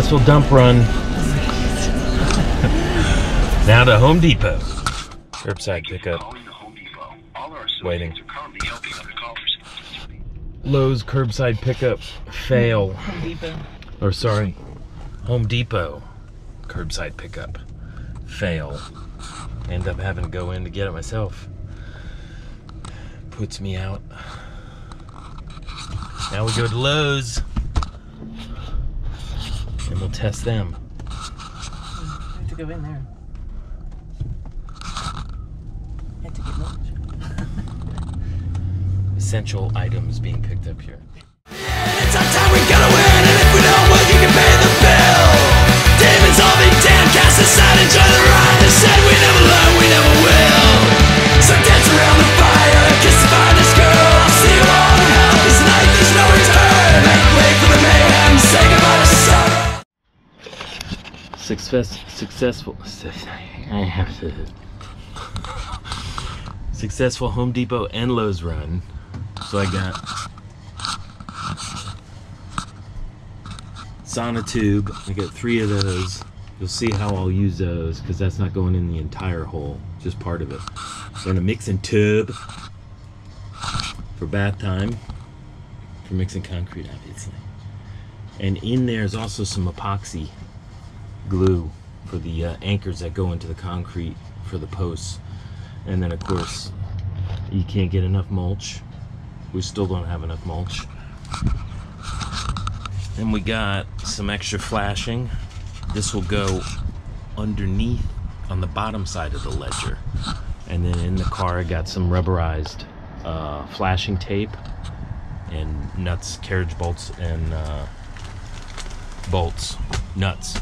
successful dump run. now to Home Depot. Curbside pickup. Waiting. Lowe's curbside pickup fail. Or sorry, Home Depot curbside pickup fail. End up having to go in to get it myself. Puts me out. Now we go to Lowe's. And we'll test them. I have to go in there. Had to get lunch. Essential items being picked up here. It's our time, we gotta win, and if we don't work, you can pay the bill. Demons all be damned, cast aside, enjoy the ride. They said we never Success, successful. I have to. Successful Home Depot and Lowe's run. So I got Sonotube. I got three of those. You'll see how I'll use those because that's not going in the entire hole, just part of it. So in a mixing tube for bath time, for mixing concrete, obviously. And in there is also some epoxy glue for the uh, anchors that go into the concrete for the posts. And then, of course, you can't get enough mulch. We still don't have enough mulch. Then we got some extra flashing. This will go underneath on the bottom side of the ledger. And then in the car, I got some rubberized uh, flashing tape and nuts, carriage bolts, and uh, bolts, nuts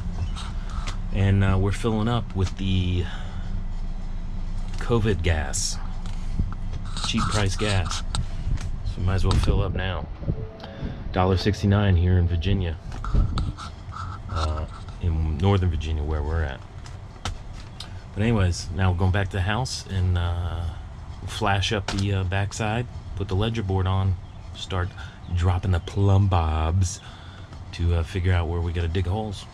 and uh, we're filling up with the COVID gas, cheap price gas. So might as well fill up now. $1.69 here in Virginia, uh, in Northern Virginia, where we're at. But anyways, now we're going back to the house and uh, flash up the uh, backside, put the ledger board on, start dropping the plumb bobs to uh, figure out where we got to dig holes.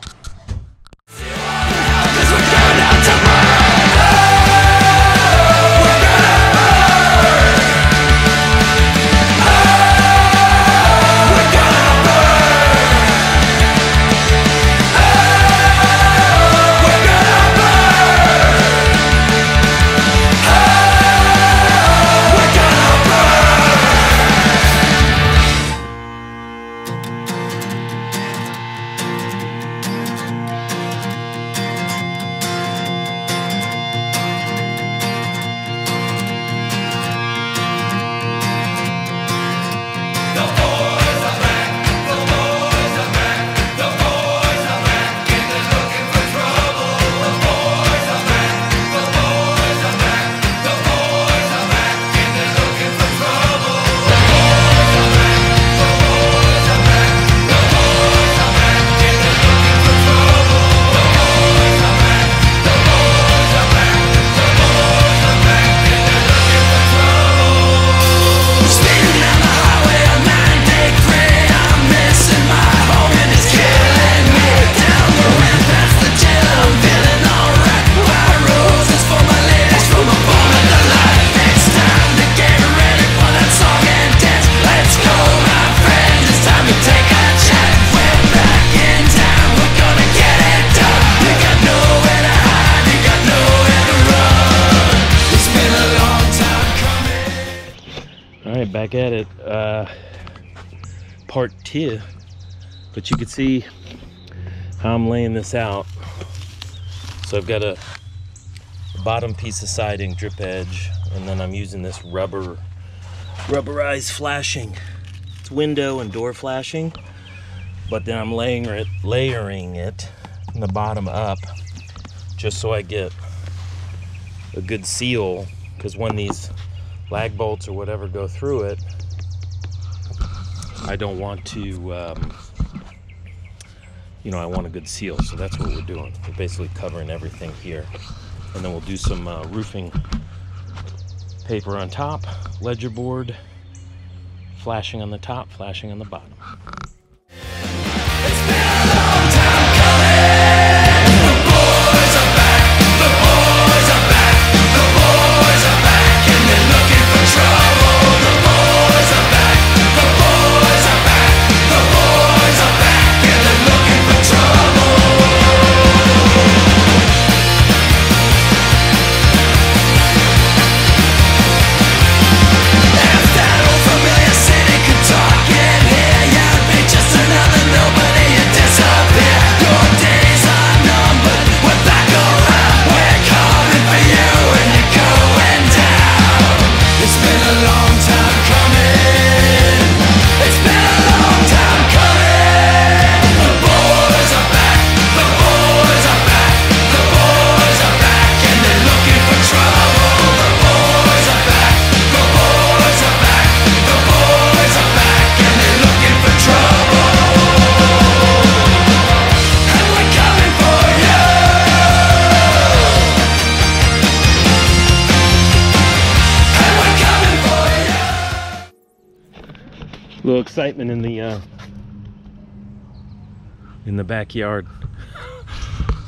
Back at it. Uh, part two. But you can see how I'm laying this out. So I've got a bottom piece of siding, drip edge, and then I'm using this rubber, rubberized flashing. It's window and door flashing, but then I'm laying it, layering it from the bottom up, just so I get a good seal. Because when these lag bolts or whatever go through it, I don't want to, um, you know, I want a good seal. So that's what we're doing. We're basically covering everything here. And then we'll do some uh, roofing paper on top, ledger board, flashing on the top, flashing on the bottom. Little excitement in the uh, in the backyard.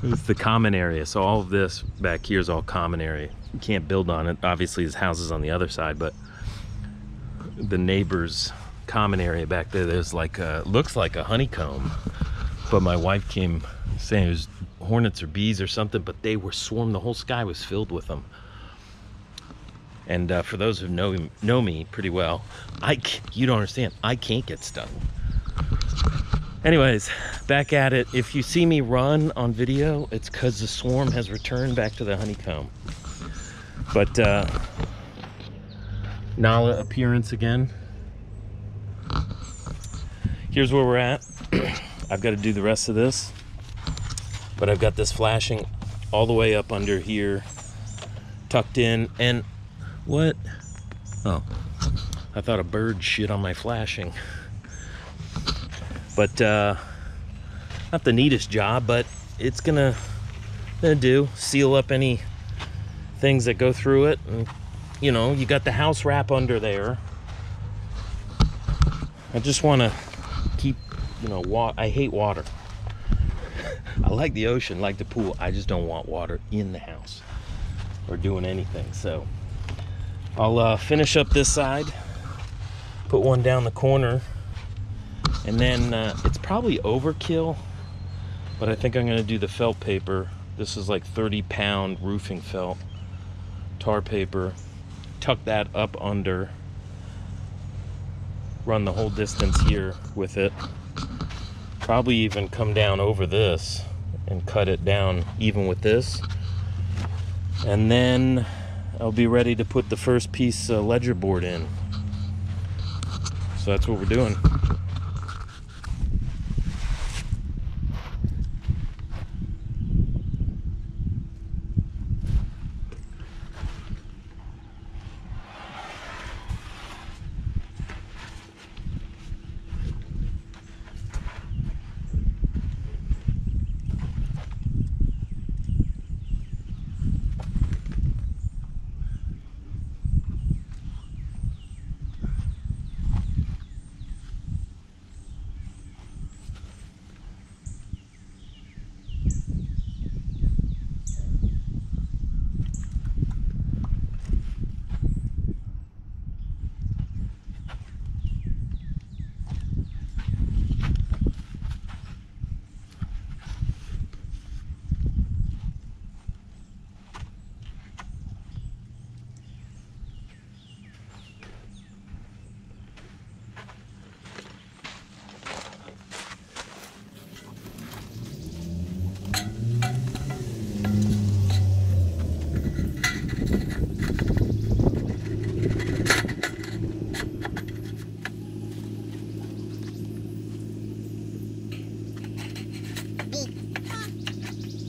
it's the common area. So all of this back here is all common area. You can't build on it. Obviously, there's houses on the other side, but the neighbors' common area back there, there's like a, looks like a honeycomb. But my wife came saying it was hornets or bees or something, but they were swarmed. The whole sky was filled with them. And uh, for those who know know me pretty well, I you don't understand. I can't get stung. Anyways, back at it. If you see me run on video, it's because the swarm has returned back to the honeycomb. But uh, Nala appearance again. Here's where we're at. I've got to do the rest of this, but I've got this flashing all the way up under here, tucked in, and what? Oh, I thought a bird shit on my flashing. But uh, not the neatest job, but it's gonna, gonna do. Seal up any things that go through it. And, you know, you got the house wrap under there. I just want to keep, you know, wa- I hate water. I like the ocean, like the pool. I just don't want water in the house or doing anything. So I'll uh, finish up this side, put one down the corner, and then uh, it's probably overkill, but I think I'm going to do the felt paper. This is like 30 pound roofing felt, tar paper. Tuck that up under, run the whole distance here with it. Probably even come down over this and cut it down even with this. And then I'll be ready to put the first piece uh, ledger board in. So that's what we're doing.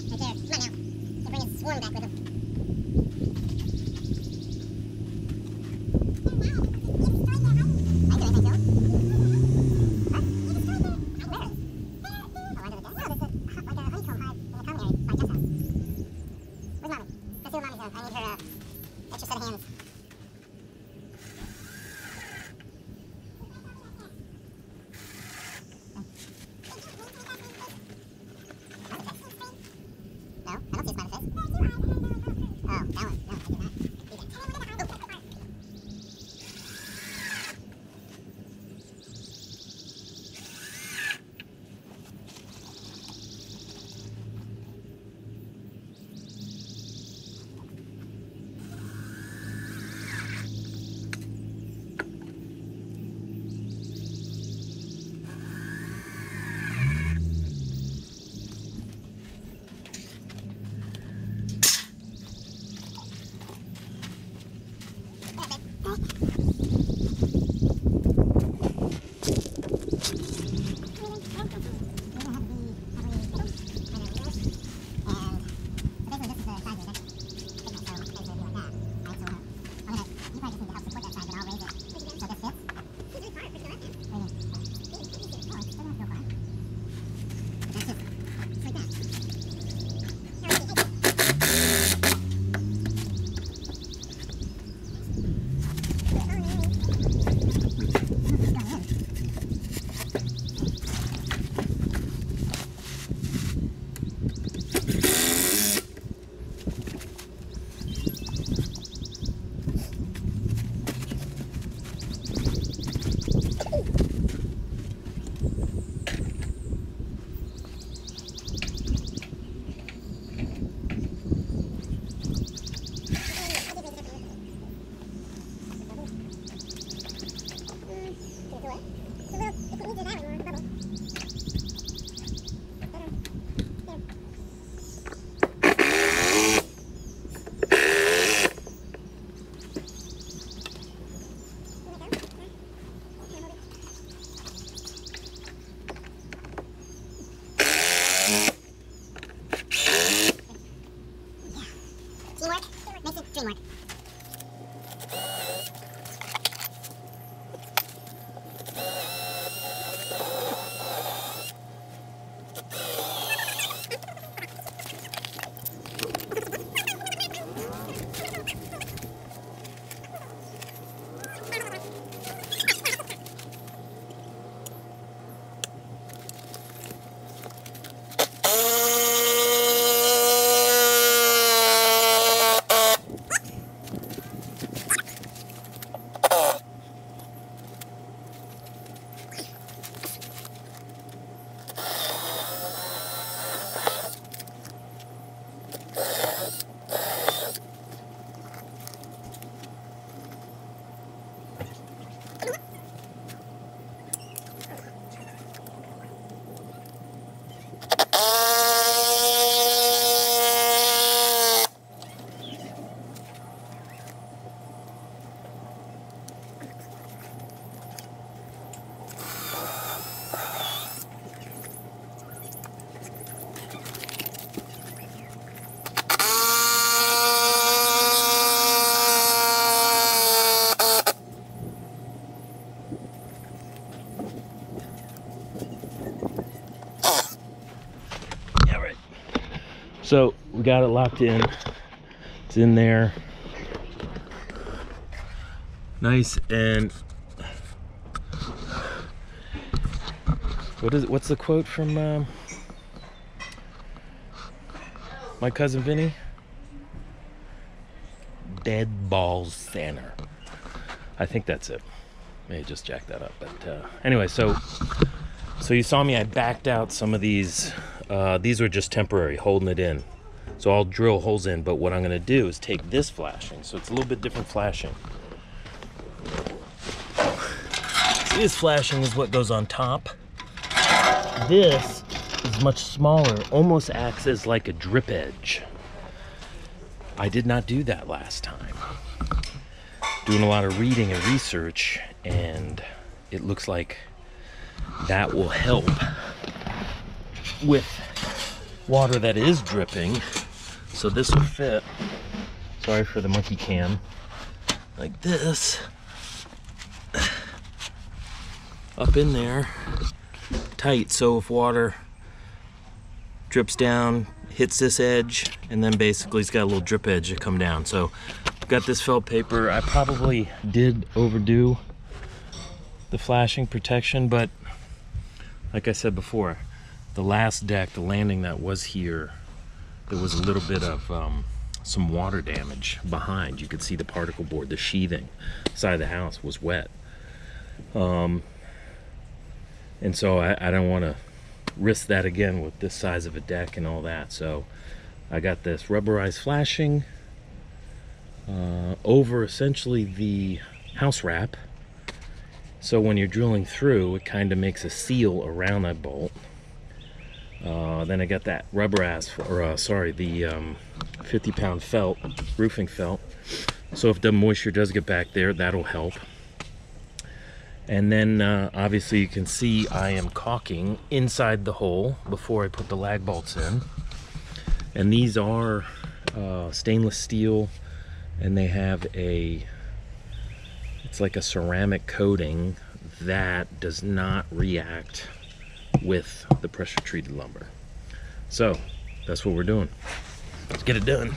Right there. Come on now. Swarm back with him. So we got it locked in. It's in there. Nice and what is what's the quote from um, my cousin Vinny? Dead balls center. I think that's it. May just jack that up, but uh, anyway, so so you saw me. I backed out some of these. Uh, these are just temporary, holding it in. So I'll drill holes in. But what I'm going to do is take this flashing. So it's a little bit different flashing. This flashing is what goes on top. This is much smaller. Almost acts as like a drip edge. I did not do that last time. Doing a lot of reading and research, and it looks like that will help with water that is dripping. So this will fit. Sorry for the monkey cam. Like this. Up in there. Tight. So if water drips down, hits this edge, and then basically it's got a little drip edge to come down. So got this felt paper. I probably did overdo the flashing protection, but like I said before, the last deck, the landing that was here, there was a little bit of um, some water damage behind. You could see the particle board, the sheathing side of the house was wet. Um, and so I, I don't want to risk that again with this size of a deck and all that. So I got this rubberized flashing uh, over essentially the house wrap. So when you're drilling through, it kind of makes a seal around that bolt. Uh, then I got that rubber ass, or uh, sorry, the um, 50 pound felt, roofing felt. So if the moisture does get back there, that'll help. And then uh, obviously you can see I am caulking inside the hole before I put the lag bolts in. And these are uh, stainless steel and they have a, it's like a ceramic coating that does not react with the pressure treated lumber. So that's what we're doing. Let's get it done.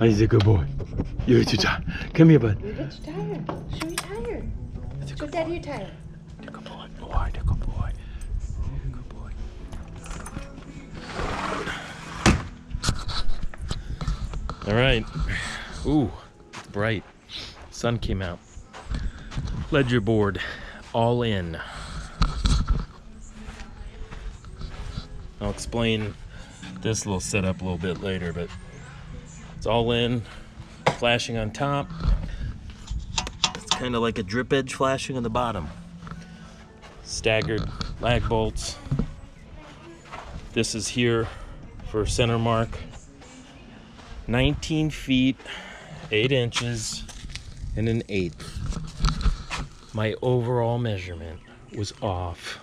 He's a good boy. You're too tired. Come here, bud. You get you tired. Show you tired. Show daddy you're tired. Good boy. Boy, good boy. Good boy. All right. Ooh, it's bright. Sun came out. Ledger board, all in. I'll explain this little setup a little bit later, but it's all in, flashing on top. It's kind of like a drip edge flashing on the bottom. Staggered lag bolts. This is here for center mark. 19 feet, 8 inches, and an eighth. My overall measurement was off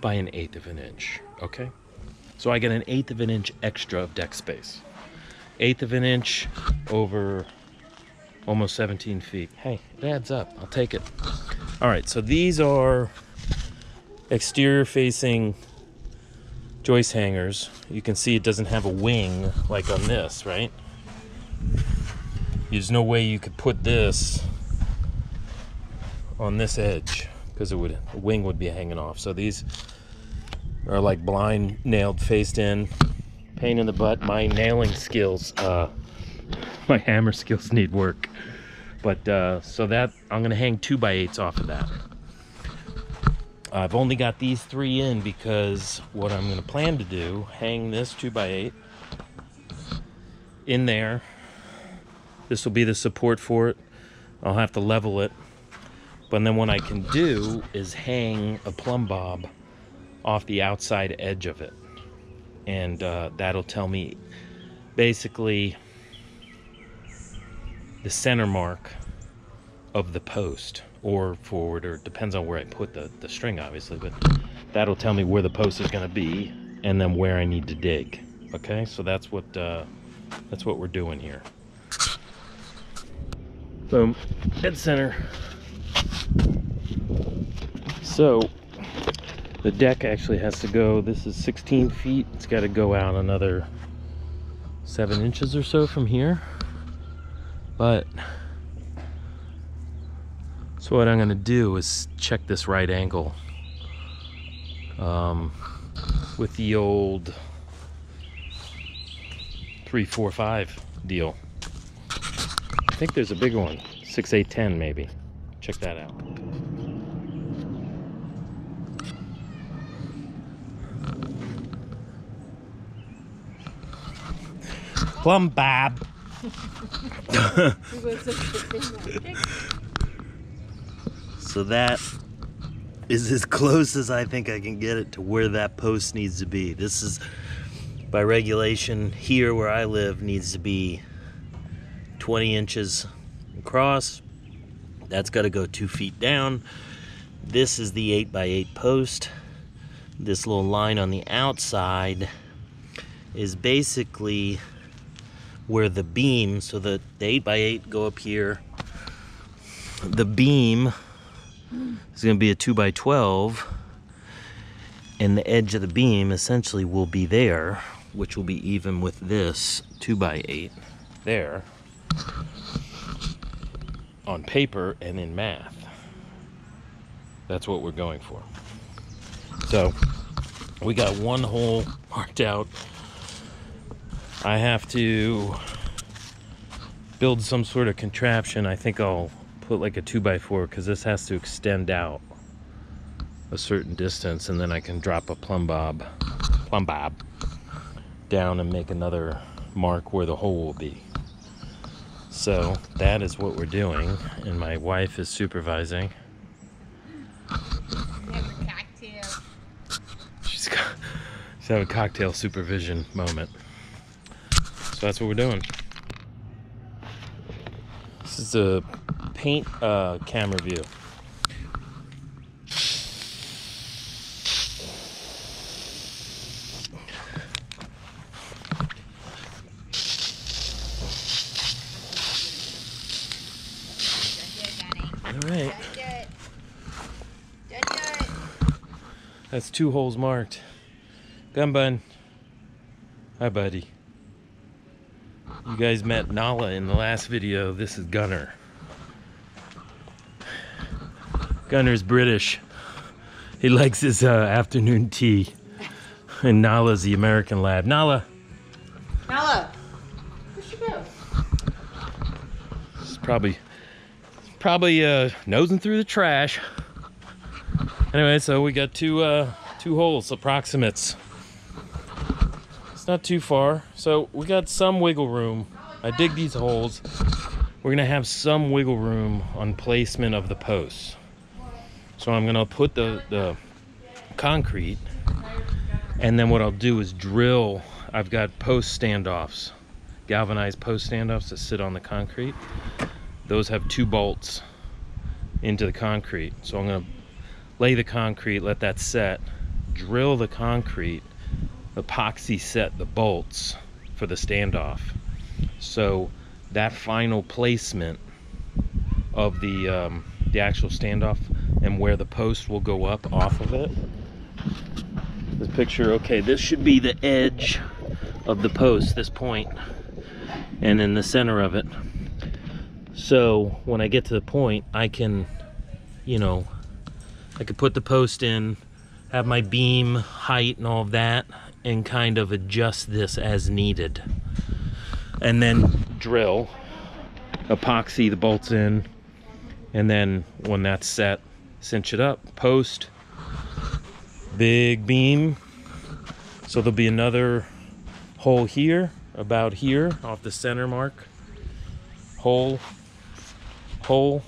by an eighth of an inch, okay? So I get an eighth of an inch extra of deck space. Eighth of an inch over almost 17 feet. Hey, it adds up. I'll take it. All right, so these are exterior facing joist hangers. You can see it doesn't have a wing like on this, right? There's no way you could put this on this edge because it would the wing would be hanging off. So these are like blind nailed faced in. Pain in the butt. My nailing skills, uh, my hammer skills need work. But uh, so that I'm gonna hang two by eights off of that. I've only got these three in because what I'm gonna plan to do, hang this two by eight in there. This will be the support for it. I'll have to level it. But then what I can do is hang a plumb bob off the outside edge of it. And uh, that'll tell me basically the center mark of the post or forward or depends on where I put the, the string obviously but that'll tell me where the post is going to be and then where I need to dig okay? So that's what uh, that's what we're doing here. Boom dead center. So the deck actually has to go this is 16 feet. It's got to go out another seven inches or so from here. But so what I'm gonna do is check this right angle um, with the old three four five deal. I think there's a bigger one six eight ten maybe. Check that out plum like, So that is as close as I think I can get it to where that post needs to be. This is by regulation here where I live needs to be 20 inches across. That's got to go two feet down. This is the 8 by 8 post. This little line on the outside is basically where the beam, so the, the 8 by 8 go up here. The beam is going to be a 2 by 12 and the edge of the beam essentially will be there which will be even with this 2 by 8 there on paper and in math. That's what we're going for. So we got one hole marked out I have to build some sort of contraption. I think I'll put like a 2x4 because this has to extend out a certain distance and then I can drop a plumb bob plumb bob down and make another mark where the hole will be. So that is what we're doing and my wife is supervising. She's got she's having a cocktail supervision moment so that's what we're doing this is a paint uh, camera view. All right, that's two holes marked. Gun bun. Hi, buddy. You guys met Nala in the last video. This is Gunner. Gunner's British. He likes his uh, afternoon tea. And Nala's the American lab. Nala, Nala, where'd she go? is probably probably uh, nosing through the trash. Anyway, so we got two uh, two holes, approximates. It's not too far, so we got some wiggle room. I dig these holes. We're gonna have some wiggle room on placement of the posts. So I'm gonna put the the concrete, and then what I'll do is drill. I've got post standoffs, galvanized post standoffs that sit on the concrete those have two bolts into the concrete. So I'm gonna lay the concrete, let that set, drill the concrete, epoxy set the bolts for the standoff. So that final placement of the um, the actual standoff and where the post will go up off of it. This picture, okay, this should be the edge of the post, this point, and in the center of it. So when I get to the point, I can, you know, I could put the post in, have my beam height and all of that, and kind of adjust this as needed. And then drill, epoxy the bolts in, and then when that's set, cinch it up. Post, big beam. So there'll be another hole here, about here, off the center mark. Hole, hole.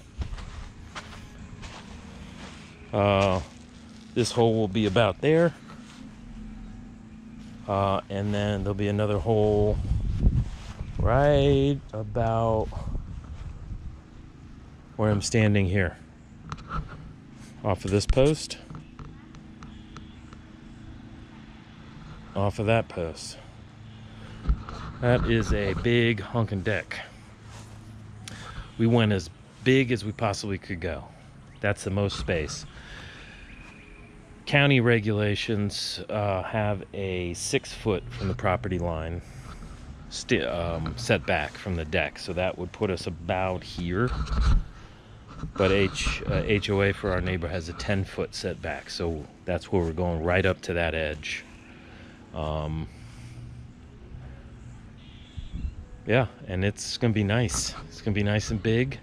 Uh, this hole will be about there. Uh, and then there'll be another hole right about where I'm standing here. Off of this post. Off of that post. That is a big honkin' deck. We went as big as we possibly could go. That's the most space. County regulations uh, have a six foot from the property line sti- um, from the deck, so that would put us about here. But H uh, HOA for our neighbor has a 10 foot setback, so that's where we're going right up to that edge. Um, yeah, and it's gonna be nice. It's gonna be nice and big,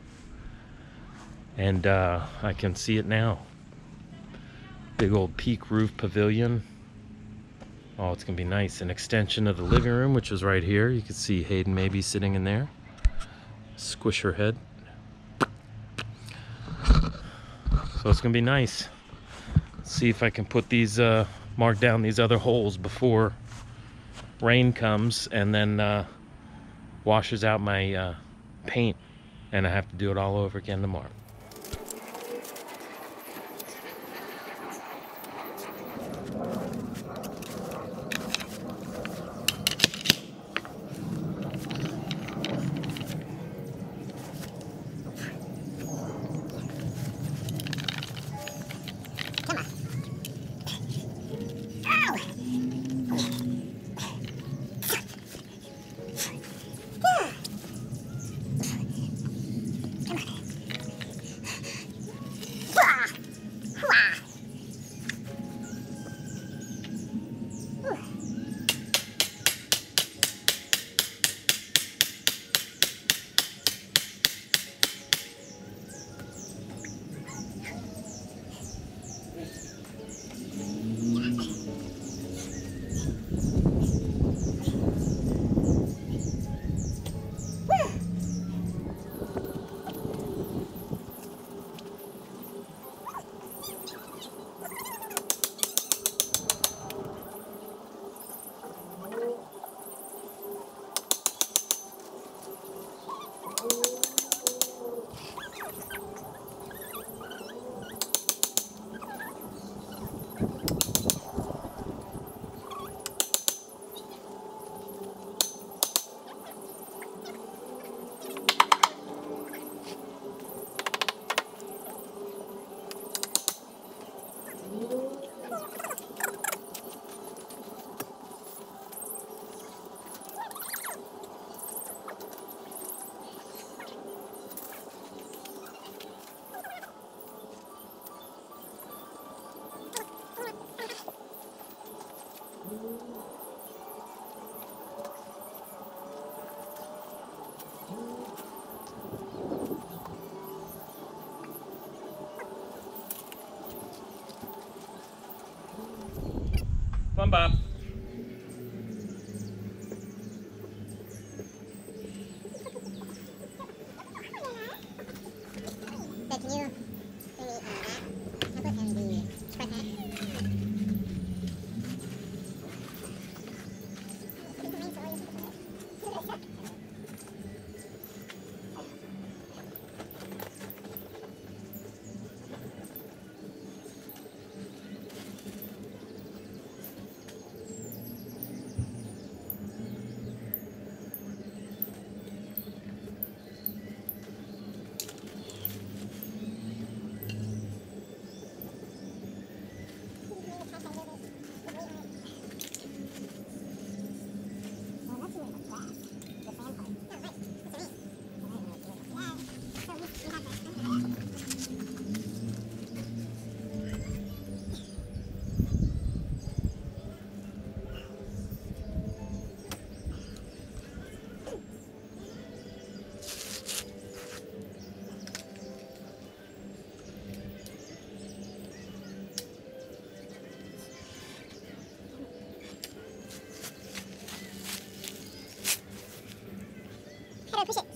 and uh, I can see it now. Big old peak roof pavilion. Oh, it's gonna be nice. An extension of the living room, which is right here. You can see Hayden maybe sitting in there. Squish her head. So it's gonna be nice. Let's see if I can put these, uh, mark down these other holes before rain comes and then uh, washes out my uh, paint and I have to do it all over again tomorrow. On,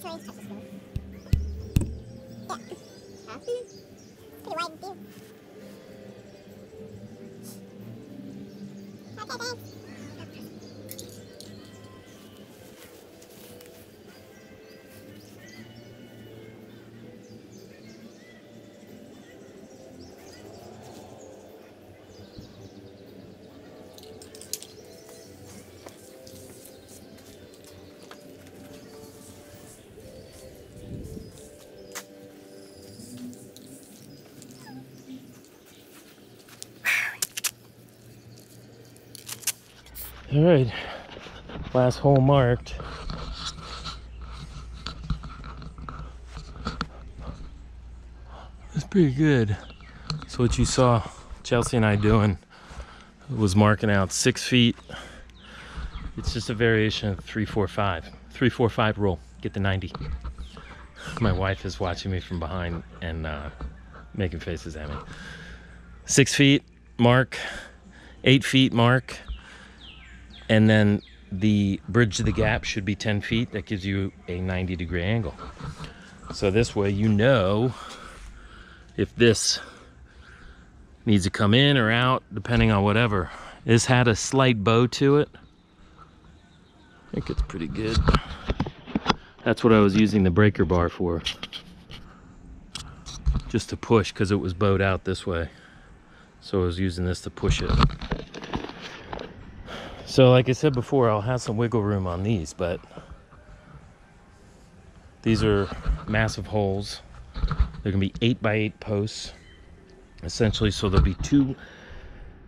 How All right, last hole marked. That's pretty good. So what you saw Chelsea and I doing was marking out six feet. It's just a variation of three, four, five. Three, four, five roll. Get the 90. My wife is watching me from behind and uh, making faces at me. Six feet mark, eight feet mark, and then the bridge to the gap should be 10 feet. That gives you a 90 degree angle. So this way you know if this needs to come in or out, depending on whatever. This had a slight bow to it. I think it's pretty good. That's what I was using the breaker bar for. Just to push because it was bowed out this way. So I was using this to push it. So like I said before, I'll have some wiggle room on these, but these are massive holes. They're gonna be eight by eight posts, essentially. So there'll be two,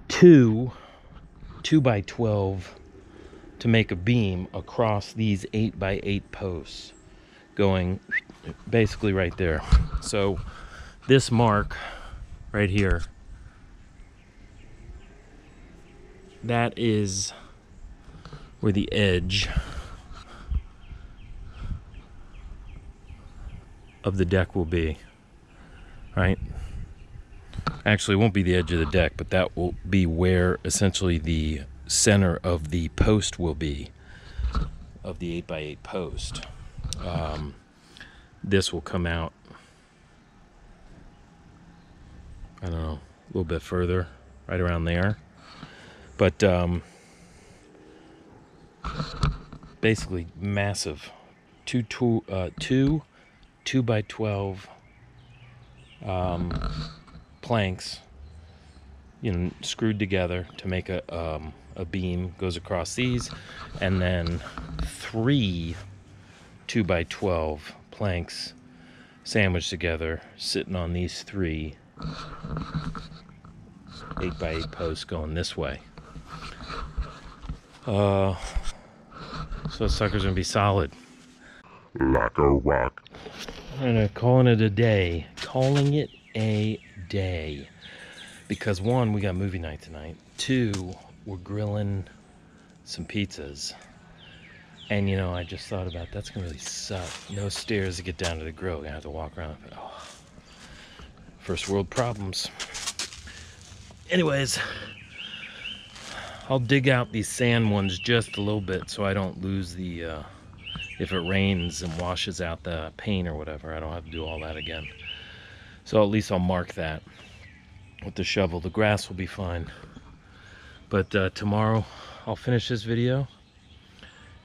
two, two by twelve to make a beam across these eight by eight posts, going basically right there. So this mark right here, that is where the edge of the deck will be. Right? Actually, it won't be the edge of the deck, but that will be where essentially the center of the post will be of the 8x8 post. Um, this will come out, I don't know, a little bit further, right around there. But um, basically massive. Two two uh, two two by twelve um, planks you know screwed together to make a um, a beam goes across these and then three two by twelve planks sandwiched together sitting on these three eight by eight posts going this way. Uh so the sucker's gonna be solid. like a rock. And calling it a day. Calling it a day. Because one, we got movie night tonight. Two, we're grilling some pizzas. And you know, I just thought about that's gonna really suck. No stairs to get down to the grill. Gonna have to walk around. Oh, first world problems. Anyways, I'll dig out these sand ones just a little bit so I don't lose the, uh, if it rains and washes out the paint or whatever, I don't have to do all that again. So at least I'll mark that with the shovel. The grass will be fine. But uh, tomorrow I'll finish this video.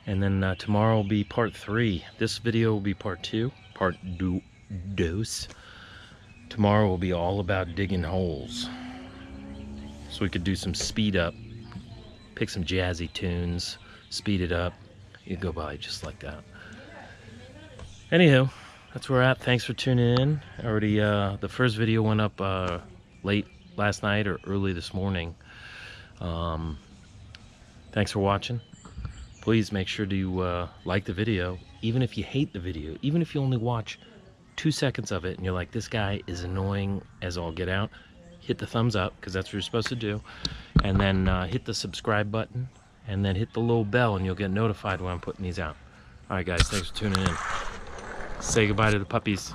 And then uh, tomorrow will be part three. This video will be part two, part do dose. Tomorrow will be all about digging holes. So we could do some speed up, pick some jazzy tunes, speed it up. You go by just like that. Anywho, that's where we're at. Thanks for tuning in. Already, uh, the first video went up uh, late last night or early this morning. Um, thanks for watching. Please make sure to uh, like the video, even if you hate the video, even if you only watch two seconds of it and you're like, this guy is annoying as all get out. Hit the thumbs up because that's what you're supposed to do, and then uh, hit the subscribe button, and then hit the little bell, and you'll get notified when I'm putting these out. All right, guys, thanks for tuning in. Say goodbye to the puppies.